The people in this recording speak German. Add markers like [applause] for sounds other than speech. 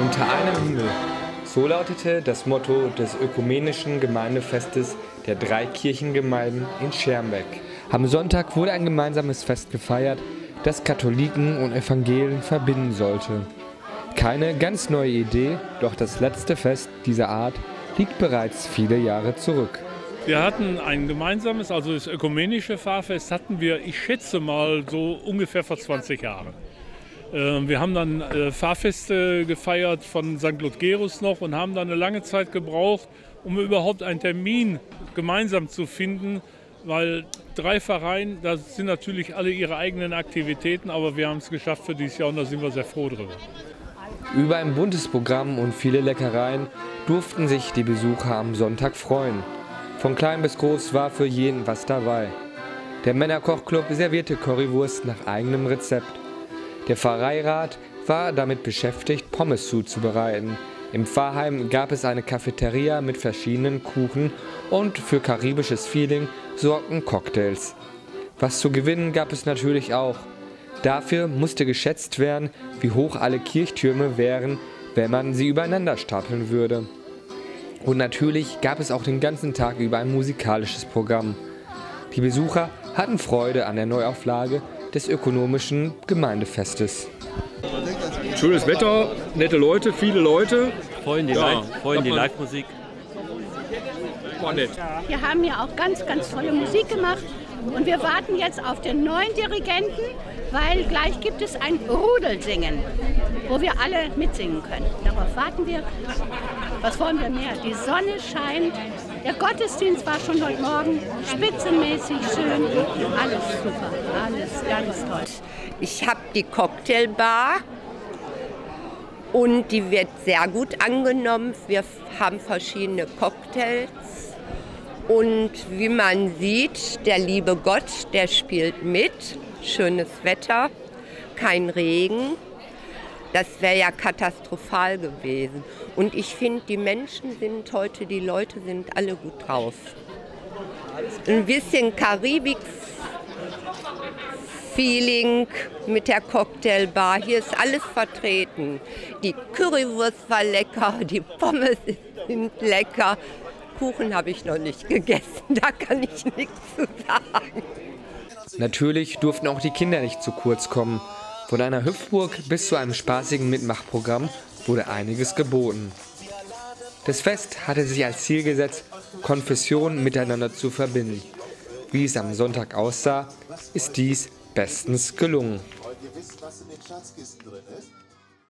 Unter einem Himmel. So lautete das Motto des ökumenischen Gemeindefestes der drei Kirchengemeinden in Schermbeck. Am Sonntag wurde ein gemeinsames Fest gefeiert, das Katholiken und Evangelien verbinden sollte. Keine ganz neue Idee, doch das letzte Fest dieser Art liegt bereits viele Jahre zurück. Wir hatten ein gemeinsames, also das ökumenische Fahrfest hatten wir, ich schätze mal, so ungefähr vor 20 Jahren. Ähm, wir haben dann äh, Fahrfeste gefeiert von St. Ludgerus noch und haben dann eine lange Zeit gebraucht, um überhaupt einen Termin gemeinsam zu finden, weil drei Vereine, da sind natürlich alle ihre eigenen Aktivitäten, aber wir haben es geschafft für dieses Jahr und da sind wir sehr froh drüber. Über ein buntes Programm und viele Leckereien durften sich die Besucher am Sonntag freuen. Von klein bis groß war für jeden was dabei. Der Männerkochclub servierte Currywurst nach eigenem Rezept. Der Pfarreirat war damit beschäftigt, Pommes zuzubereiten. Im Pfarrheim gab es eine Cafeteria mit verschiedenen Kuchen und für karibisches Feeling sorgten Cocktails. Was zu gewinnen gab es natürlich auch. Dafür musste geschätzt werden, wie hoch alle Kirchtürme wären, wenn man sie übereinander stapeln würde. Und natürlich gab es auch den ganzen Tag über ein musikalisches Programm. Die Besucher hatten Freude an der Neuauflage des ökonomischen Gemeindefestes. Schönes Wetter, nette Leute, viele Leute. Freuen die Ja, Live- Live-Musik. War nett. Wir haben ja auch ganz, ganz tolle Musik gemacht und wir warten jetzt auf den neuen Dirigenten, weil gleich gibt es ein Rudelsingen, wo wir alle mitsingen können. Darauf warten wir. Was wollen wir mehr? Die Sonne scheint, der Gottesdienst war schon heute Morgen spitzenmäßig schön, alles super, alles ganz toll. Ich habe die Cocktailbar und die wird sehr gut angenommen. Wir haben verschiedene Cocktails und wie man sieht, der liebe Gott, der spielt mit. Schönes Wetter, kein Regen. Das wäre ja katastrophal gewesen. Und ich finde, die Menschen sind heute, die Leute sind alle gut drauf. Ein bisschen Karibik Feeling mit der Cocktailbar. Hier ist alles vertreten. Die Currywurst war lecker, die Pommes sind lecker. Kuchen habe ich noch nicht gegessen, [laughs] da kann ich nichts zu sagen. Natürlich durften auch die Kinder nicht zu kurz kommen. Von einer Hüpfburg bis zu einem spaßigen Mitmachprogramm wurde einiges geboten. Das Fest hatte sich als Ziel gesetzt, Konfessionen miteinander zu verbinden. Wie es am Sonntag aussah, ist dies bestens gelungen. Wollt ihr wissen, was in den Schatzkisten drin ist?